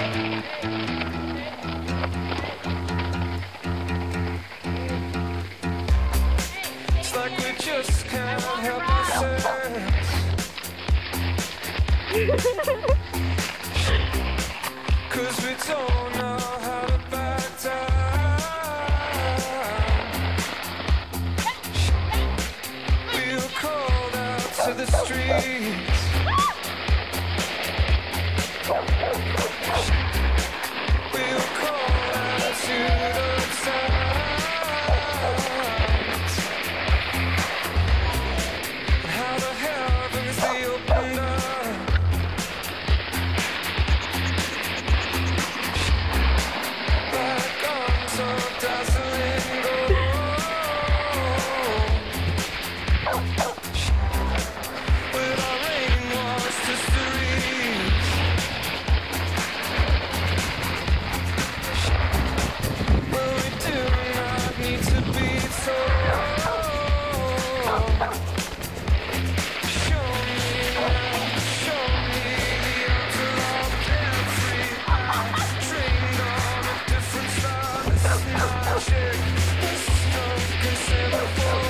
Cause we don't know how to back. We'll call out to the street. Música Music, this is no considerable